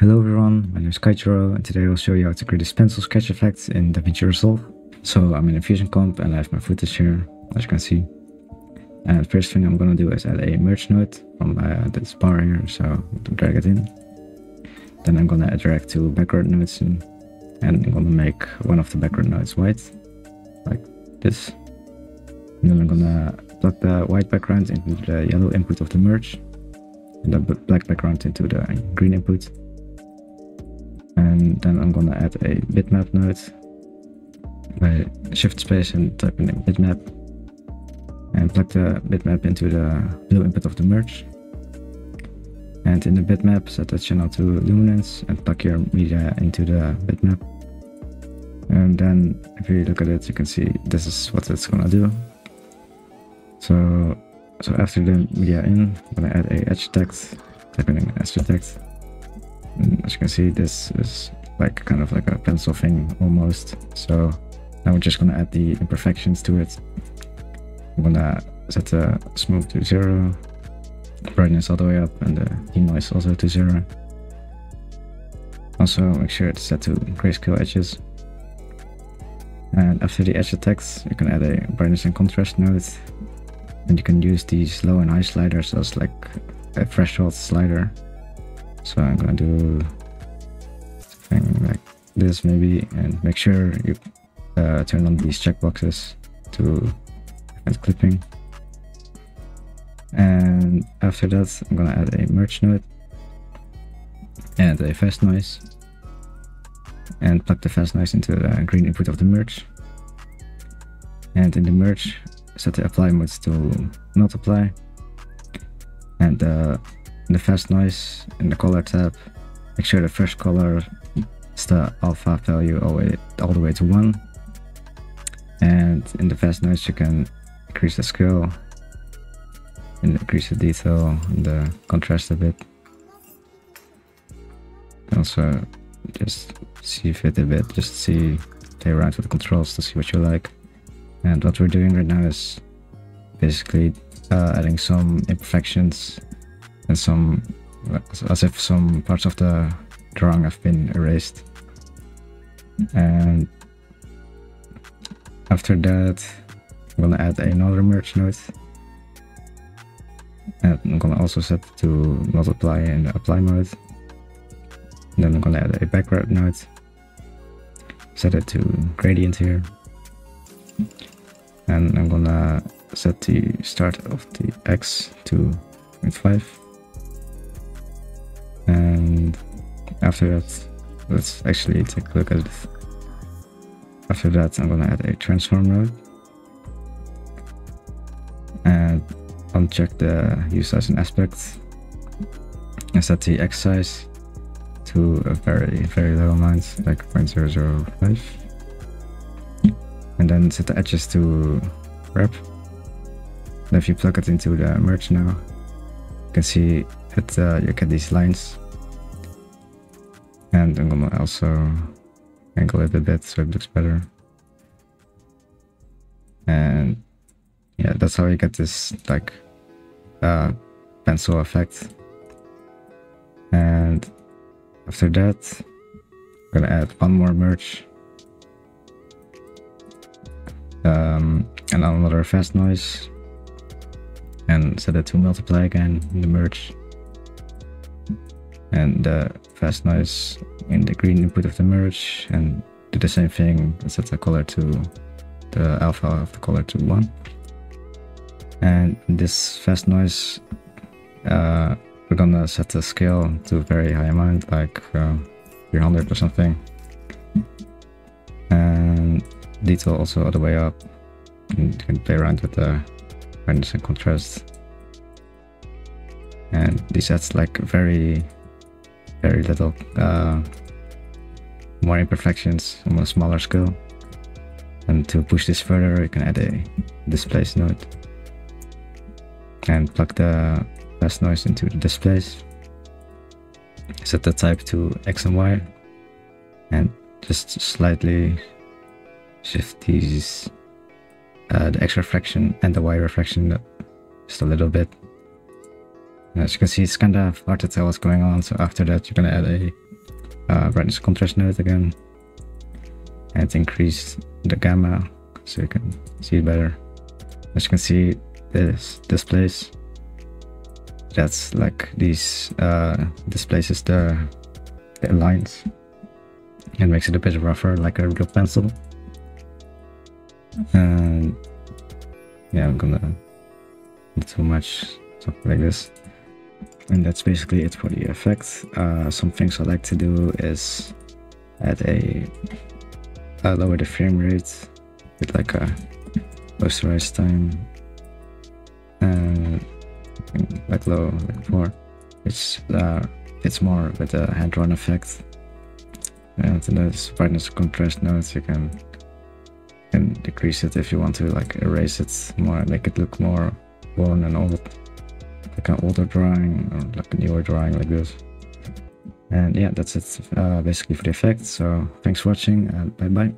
Hello everyone, my name is Kaijiro and today I'll show you how to create this pencil sketch effect in DaVinci Resolve. So I'm in a Fusion comp and I have my footage here, as you can see. And first thing I'm gonna do is add a merge node from uh, this bar here, so drag it in. Then I'm gonna drag two background nodes in, and I'm gonna make one of the background nodes white, like this. And then I'm gonna plug the white background into the yellow input of the merge, and the black background into the green input and then I'm gonna add a bitmap node. By shift space and type in bitmap and plug the bitmap into the blue input of the merge. And in the bitmap set the channel to luminance and plug your media into the bitmap. And then if you look at it you can see this is what it's gonna do. So so after the media in I'm gonna add a edge detect type in edge detect. And as you can see, this is like kind of like a pencil thing almost. So now we're just gonna add the imperfections to it. I'm gonna set the smooth to zero, brightness all the way up, and the denoise also to zero. Also make sure it's set to grayscale edges. And after the edge effects, you can add a brightness and contrast node. And you can use these low and high sliders as like a threshold slider so I'm gonna do this maybe and make sure you uh, turn on these checkboxes to prevent clipping. And after that, I'm gonna add a merge node and a fast noise and plug the fast noise into the green input of the merge. And in the merge, set the apply modes to not apply and uh, in the fast noise in the color tab make sure the first color the alpha value all, the way to 1 and in the fast noise you can increase the scale and increase the detail and the contrast a bit. Also just see fit a bit just see play around with the controls to see what you like. And what we're doing right now is basically uh, adding some imperfections and some as if some parts of the drawing have been erased and after that I'm gonna add another merge node and I'm gonna also set to multiply the apply mode. Then I'm gonna add a background node set it to gradient here. And I'm gonna set the start of the x to 0.5 and after that let's actually take a look at it after that i'm gonna add a transform node and uncheck the use size and aspect and set the x size to a very very low amount like 0.005 and then set the edges to wrap. And if you plug it into the merge now you can see that uh, you get these lines and I'm gonna also angle it a bit so it looks better. And yeah, that's how you get this like uh, pencil effect. And after that, I'm gonna add one more merge. Um, and another fast noise. And set it to multiply again in the merge and the fast noise in the green input of the merge and do the same thing set the color to the alpha of the color to 1 and this fast noise uh, we're gonna set the scale to a very high amount like uh, 300 or something. And detail also all the way up and you can play around with the brightness and contrast. And this adds like very very little uh, more imperfections on a smaller scale. And to push this further, you can add a displace node and plug the fast noise into the displace. Set the type to X and Y and just slightly shift these uh, the X refraction and the Y refraction just a little bit as you can see, it's kind of hard to tell what's going on. So after that, you're gonna add a uh, brightness contrast node again and increase the gamma so you can see it better. As you can see, this displays that's like these uh, displaces the, the lines and makes it a bit rougher like a real pencil and yeah I'm gonna not too much stuff like this and that's basically it for the effect uh, some things I like to do is add a uh, lower the frame rate with like a posterized time and like low like before it's uh it's more with a hand drawn effect. And those brightness contrast nodes you can can decrease it if you want to like erase it more make it look more worn and old like an older drawing or like a newer drawing like this. And yeah that's it uh, basically for the effect so thanks for watching and bye bye